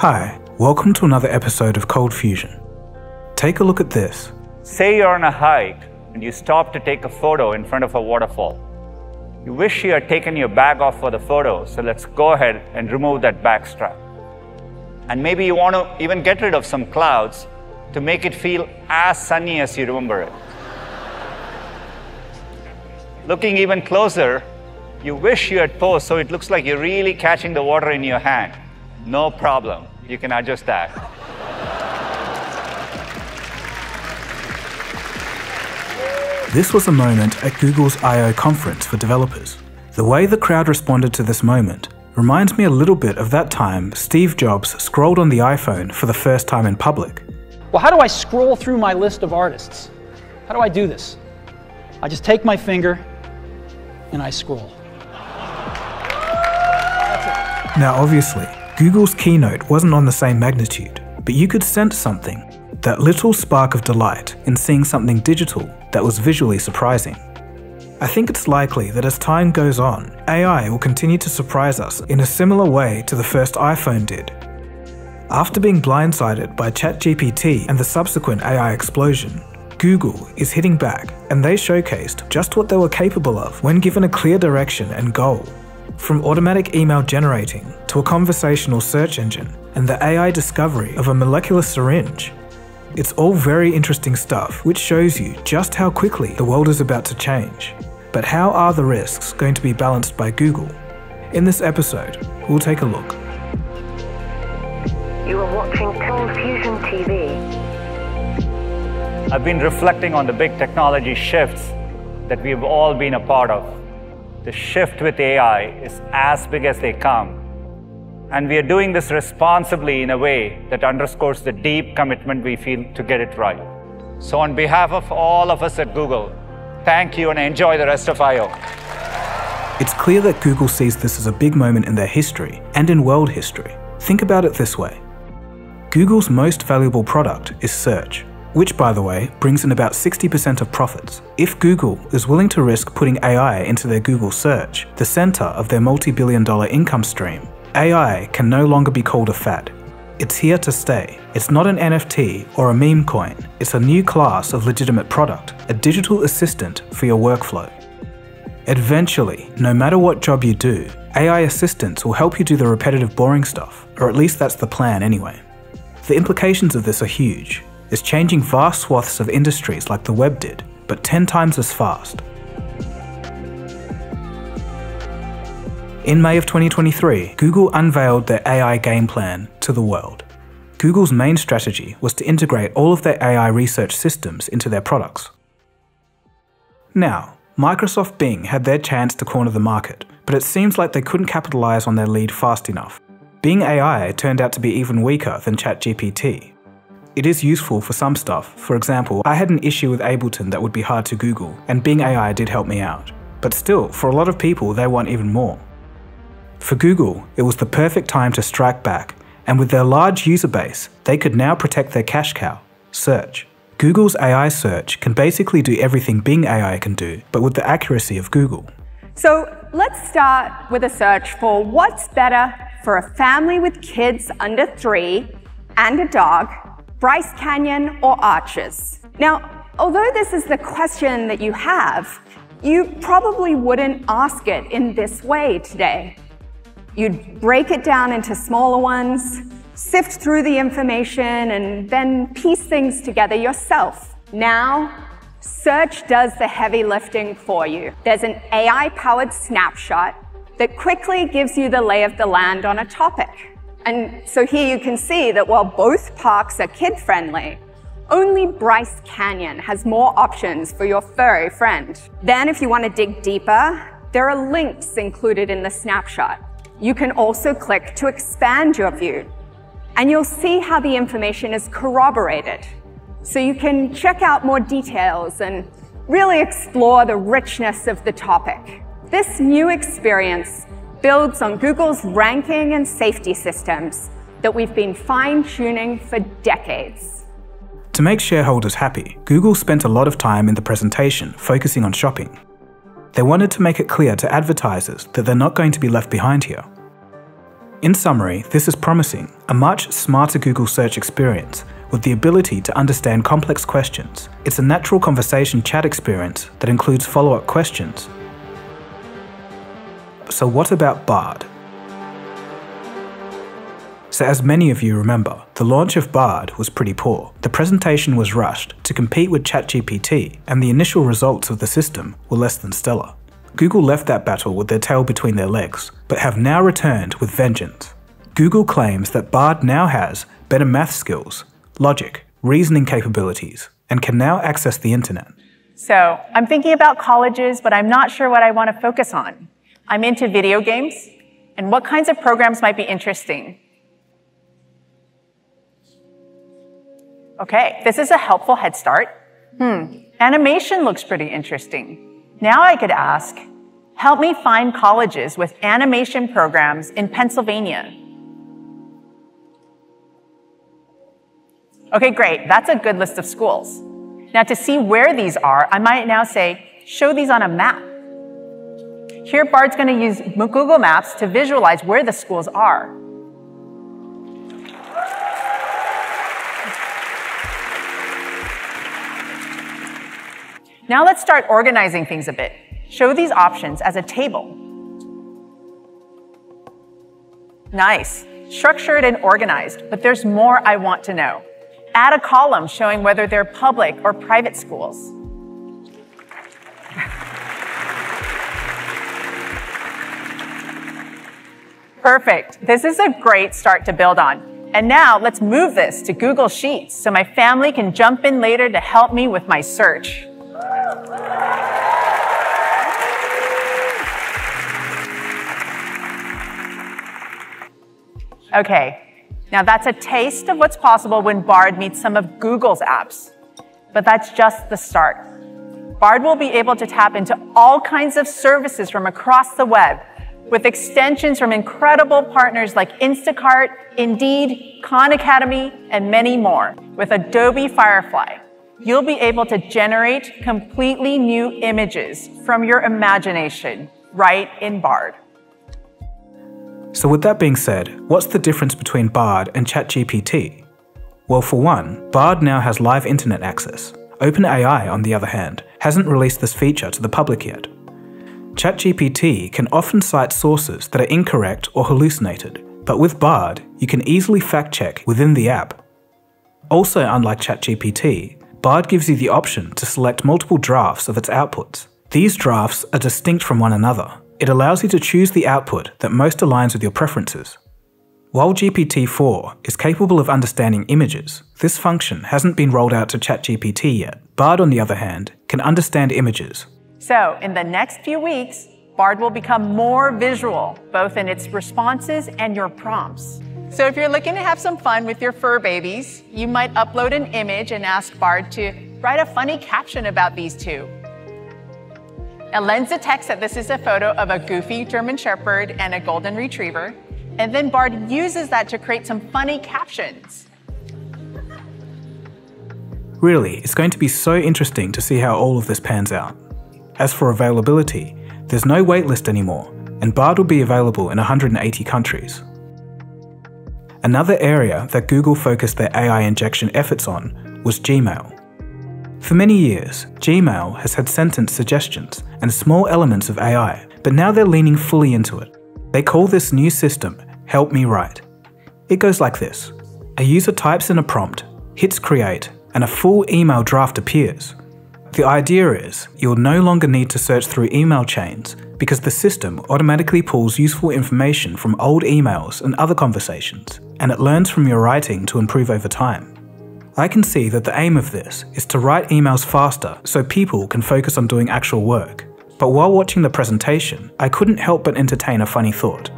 Hi, welcome to another episode of Cold Fusion. Take a look at this. Say you're on a hike and you stop to take a photo in front of a waterfall. You wish you had taken your bag off for the photo, so let's go ahead and remove that bag strap. And maybe you want to even get rid of some clouds to make it feel as sunny as you remember it. Looking even closer, you wish you had posed so it looks like you're really catching the water in your hand. No problem. You can adjust that. This was a moment at Google's I.O. conference for developers. The way the crowd responded to this moment reminds me a little bit of that time Steve Jobs scrolled on the iPhone for the first time in public. Well, how do I scroll through my list of artists? How do I do this? I just take my finger and I scroll. Now, obviously, Google's keynote wasn't on the same magnitude, but you could sense something that little spark of delight in seeing something digital that was visually surprising. I think it's likely that as time goes on, AI will continue to surprise us in a similar way to the first iPhone did. After being blindsided by ChatGPT and the subsequent AI explosion, Google is hitting back and they showcased just what they were capable of when given a clear direction and goal. From automatic email generating to a conversational search engine and the AI discovery of a molecular syringe. It's all very interesting stuff which shows you just how quickly the world is about to change. But how are the risks going to be balanced by Google? In this episode, we'll take a look. You are watching Cold Fusion TV. I've been reflecting on the big technology shifts that we've all been a part of. The shift with AI is as big as they come. And we are doing this responsibly in a way that underscores the deep commitment we feel to get it right. So, on behalf of all of us at Google, thank you and enjoy the rest of I.O. It's clear that Google sees this as a big moment in their history and in world history. Think about it this way Google's most valuable product is search which by the way brings in about 60% of profits. If Google is willing to risk putting AI into their Google search, the center of their multi-billion dollar income stream, AI can no longer be called a fad. It's here to stay. It's not an NFT or a meme coin. It's a new class of legitimate product, a digital assistant for your workflow. Eventually, no matter what job you do, AI assistants will help you do the repetitive boring stuff, or at least that's the plan anyway. The implications of this are huge, is changing vast swaths of industries like the web did, but 10 times as fast. In May of 2023, Google unveiled their AI game plan to the world. Google's main strategy was to integrate all of their AI research systems into their products. Now, Microsoft Bing had their chance to corner the market, but it seems like they couldn't capitalize on their lead fast enough. Bing AI turned out to be even weaker than ChatGPT, it is useful for some stuff. For example, I had an issue with Ableton that would be hard to Google, and Bing AI did help me out. But still, for a lot of people, they want even more. For Google, it was the perfect time to strike back, and with their large user base, they could now protect their cash cow, search. Google's AI search can basically do everything Bing AI can do, but with the accuracy of Google. So let's start with a search for what's better for a family with kids under three and a dog Bryce Canyon, or Arches? Now, although this is the question that you have, you probably wouldn't ask it in this way today. You'd break it down into smaller ones, sift through the information, and then piece things together yourself. Now, Search does the heavy lifting for you. There's an AI-powered snapshot that quickly gives you the lay of the land on a topic. And so here you can see that while both parks are kid-friendly, only Bryce Canyon has more options for your furry friend. Then if you want to dig deeper, there are links included in the snapshot. You can also click to expand your view, and you'll see how the information is corroborated. So you can check out more details and really explore the richness of the topic. This new experience builds on Google's ranking and safety systems that we've been fine tuning for decades. To make shareholders happy, Google spent a lot of time in the presentation focusing on shopping. They wanted to make it clear to advertisers that they're not going to be left behind here. In summary, this is promising a much smarter Google search experience with the ability to understand complex questions. It's a natural conversation chat experience that includes follow up questions. So, what about Bard? So, as many of you remember, the launch of Bard was pretty poor. The presentation was rushed to compete with ChatGPT, and the initial results of the system were less than stellar. Google left that battle with their tail between their legs, but have now returned with vengeance. Google claims that Bard now has better math skills logic, reasoning capabilities, and can now access the internet. So, I'm thinking about colleges, but I'm not sure what I want to focus on. I'm into video games, and what kinds of programs might be interesting? Okay, this is a helpful head start. Hmm, animation looks pretty interesting. Now I could ask, help me find colleges with animation programs in Pennsylvania. Okay, great. That's a good list of schools. Now, to see where these are, I might now say, show these on a map. Here, Bard's going to use Google Maps to visualize where the schools are. Now let's start organizing things a bit. Show these options as a table. Nice. Structured and organized, but there's more I want to know. Add a column showing whether they're public or private schools. Perfect. This is a great start to build on. And now let's move this to Google Sheets so my family can jump in later to help me with my search. Okay, now that's a taste of what's possible when Bard meets some of Google's apps. But that's just the start. Bard will be able to tap into all kinds of services from across the web with extensions from incredible partners like Instacart, Indeed, Khan Academy, and many more. With Adobe Firefly, you'll be able to generate completely new images from your imagination right in Bard. So, with that being said, what's the difference between Bard and ChatGPT? Well, for one, Bard now has live internet access. OpenAI, on the other hand, hasn't released this feature to the public yet. ChatGPT can often cite sources that are incorrect or hallucinated, but with Bard, you can easily fact check within the app. Also, unlike ChatGPT, Bard gives you the option to select multiple drafts of its outputs. These drafts are distinct from one another, it allows you to choose the output that most aligns with your preferences. While GPT-4 is capable of understanding images, this function hasn't been rolled out to ChatGPT yet. Bard, on the other hand, can understand images. So, in the next few weeks, Bard will become more visual, both in its responses and your prompts. So if you're looking to have some fun with your fur babies, you might upload an image and ask Bard to write a funny caption about these two. Now Lens detects that this is a photo of a goofy German Shepherd and a Golden Retriever, and then Bard uses that to create some funny captions. Really, it's going to be so interesting to see how all of this pans out. As for availability, there's no waitlist anymore, and Bard will be available in 180 countries. Another area that Google focused their AI injection efforts on was Gmail. For many years, Gmail has had sentence suggestions and small elements of AI, but now they're leaning fully into it. They call this new system Help Me Write. It goes like this A user types in a prompt, hits create, and a full email draft appears. The idea is you'll no longer need to search through email chains because the system automatically pulls useful information from old emails and other conversations, and it learns from your writing to improve over time. I can see that the aim of this is to write emails faster so people can focus on doing actual work. But while watching the presentation, I couldn't help but entertain a funny thought.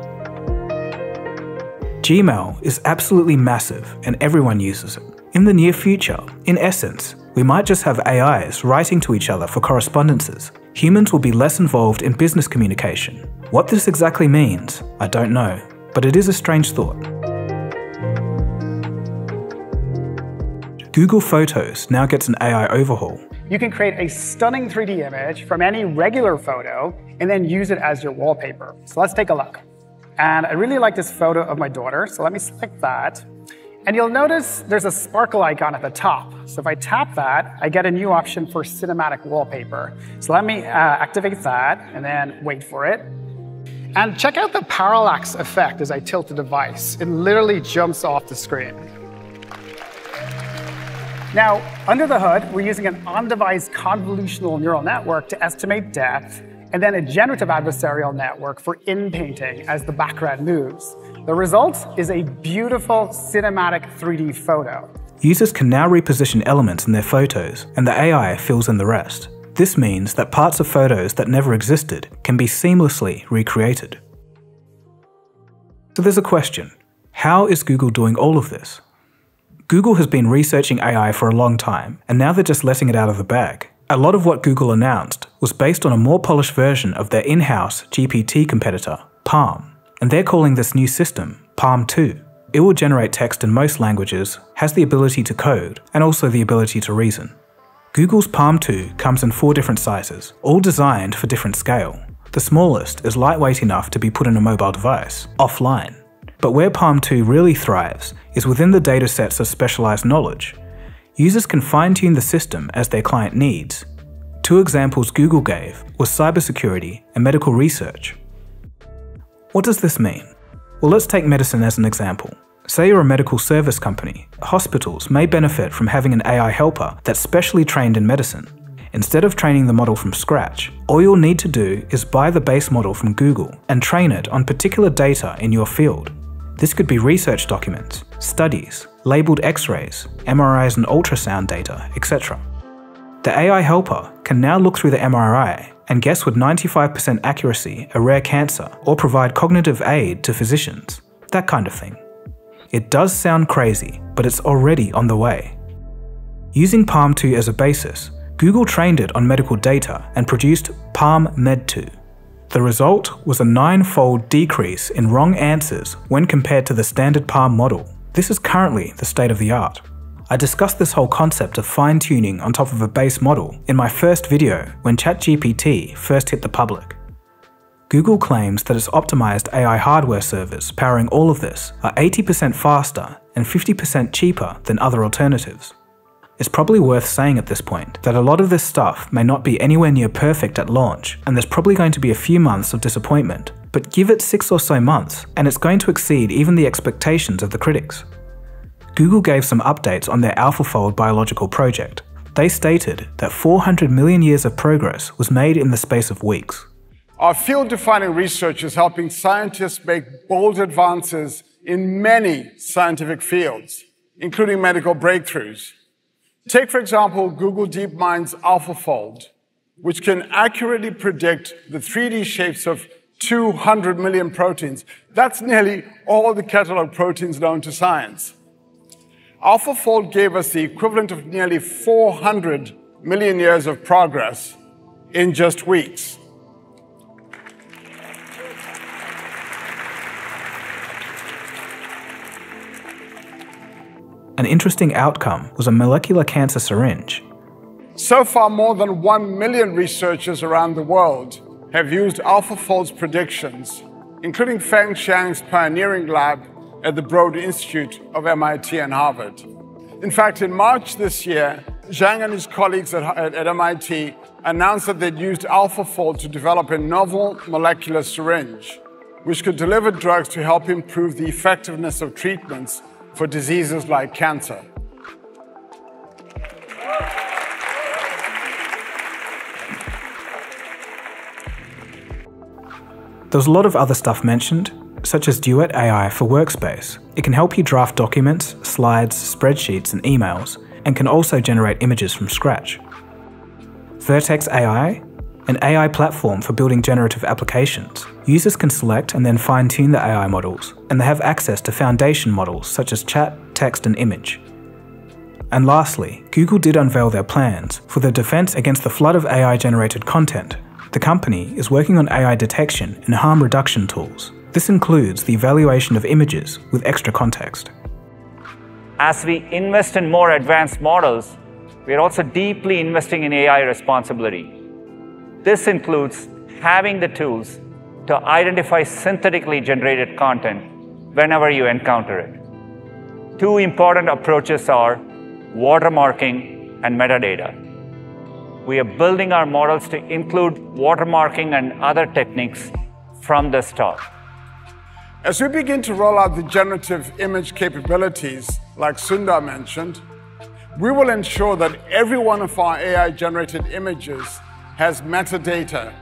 Gmail is absolutely massive and everyone uses it. In the near future, in essence, we might just have AIs writing to each other for correspondences. Humans will be less involved in business communication. What this exactly means, I don't know, but it is a strange thought. Google Photos now gets an AI overhaul. You can create a stunning 3D image from any regular photo and then use it as your wallpaper. So let's take a look. And I really like this photo of my daughter, so let me select that. And you'll notice there's a sparkle icon at the top. So if I tap that, I get a new option for cinematic wallpaper. So let me uh, activate that and then wait for it. And check out the parallax effect as I tilt the device. It literally jumps off the screen. Now, under the hood, we're using an on-device convolutional neural network to estimate depth, and then a generative adversarial network for in-painting as the background moves. The result is a beautiful cinematic 3D photo. Users can now reposition elements in their photos, and the AI fills in the rest. This means that parts of photos that never existed can be seamlessly recreated. So there's a question. How is Google doing all of this? Google has been researching AI for a long time, and now they're just letting it out of the bag. A lot of what Google announced was based on a more polished version of their in-house GPT competitor, PaLM, and they're calling this new system PaLM 2. It will generate text in most languages, has the ability to code, and also the ability to reason. Google's PaLM 2 comes in four different sizes, all designed for different scale. The smallest is lightweight enough to be put in a mobile device, offline. But where PaLM 2 really thrives is within the datasets of specialized knowledge. Users can fine-tune the system as their client needs. Two examples Google gave was cybersecurity and medical research. What does this mean? Well, let's take medicine as an example. Say you're a medical service company. Hospitals may benefit from having an AI helper that's specially trained in medicine. Instead of training the model from scratch, all you'll need to do is buy the base model from Google and train it on particular data in your field. This could be research documents, studies, labeled x-rays, MRIs and ultrasound data, etc. The AI helper can now look through the MRI and guess with 95% accuracy a rare cancer or provide cognitive aid to physicians, that kind of thing. It does sound crazy, but it's already on the way. Using PaLM 2 as a basis, Google trained it on medical data and produced PaLM Med 2, the result was a nine-fold decrease in wrong answers when compared to the standard PaLM model. This is currently the state of the art. I discussed this whole concept of fine-tuning on top of a base model in my first video when ChatGPT first hit the public. Google claims that its optimized AI hardware servers powering all of this are 80% faster and 50% cheaper than other alternatives. It's probably worth saying at this point that a lot of this stuff may not be anywhere near perfect at launch, and there's probably going to be a few months of disappointment, but give it six or so months, and it's going to exceed even the expectations of the critics. Google gave some updates on their AlphaFold biological project. They stated that 400 million years of progress was made in the space of weeks. Our field defining research is helping scientists make bold advances in many scientific fields, including medical breakthroughs. Take, for example, Google DeepMind's AlphaFold, which can accurately predict the 3D shapes of 200 million proteins. That's nearly all the catalog proteins known to science. AlphaFold gave us the equivalent of nearly 400 million years of progress in just weeks. An interesting outcome was a molecular cancer syringe. So far, more than 1 million researchers around the world have used AlphaFold's predictions, including Feng Zhang's pioneering lab at the Broad Institute of MIT and Harvard. In fact, in March this year, Zhang and his colleagues at, at, at MIT announced that they'd used AlphaFold to develop a novel molecular syringe, which could deliver drugs to help improve the effectiveness of treatments for diseases like cancer. There's a lot of other stuff mentioned, such as Duet AI for Workspace. It can help you draft documents, slides, spreadsheets, and emails, and can also generate images from scratch. Vertex AI an AI platform for building generative applications. Users can select and then fine tune the AI models, and they have access to foundation models such as chat, text, and image. And lastly, Google did unveil their plans for the defense against the flood of AI generated content. The company is working on AI detection and harm reduction tools. This includes the evaluation of images with extra context. As we invest in more advanced models, we are also deeply investing in AI responsibility. This includes having the tools to identify synthetically generated content whenever you encounter it. Two important approaches are watermarking and metadata. We are building our models to include watermarking and other techniques from the start. As we begin to roll out the generative image capabilities, like Sundar mentioned, we will ensure that every one of our AI generated images has metadata,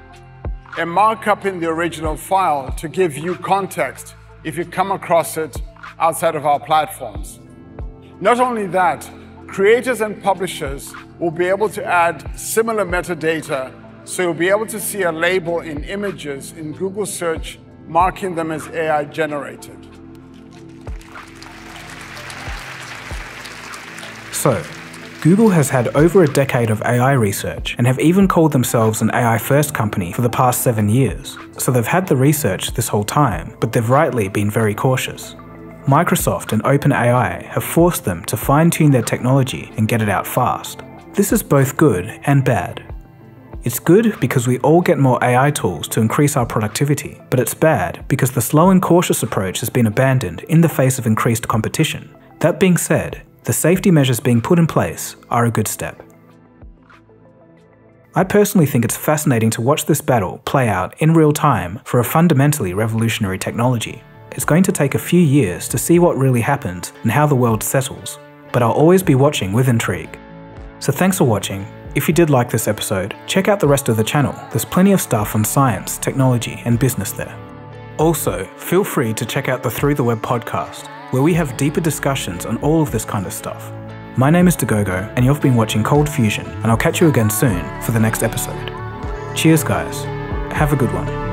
a markup in the original file to give you context if you come across it outside of our platforms. Not only that, creators and publishers will be able to add similar metadata, so you'll be able to see a label in images in Google search marking them as AI generated. So, Google has had over a decade of AI research and have even called themselves an AI first company for the past seven years. So they've had the research this whole time, but they've rightly been very cautious. Microsoft and OpenAI have forced them to fine tune their technology and get it out fast. This is both good and bad. It's good because we all get more AI tools to increase our productivity, but it's bad because the slow and cautious approach has been abandoned in the face of increased competition. That being said, the safety measures being put in place are a good step. I personally think it's fascinating to watch this battle play out in real time for a fundamentally revolutionary technology. It's going to take a few years to see what really happens and how the world settles, but I'll always be watching with intrigue. So thanks for watching. If you did like this episode, check out the rest of the channel. There's plenty of stuff on science, technology, and business there. Also, feel free to check out the Through the Web podcast, where we have deeper discussions on all of this kind of stuff. My name is Dagogo, and you've been watching Cold Fusion, and I'll catch you again soon for the next episode. Cheers, guys. Have a good one.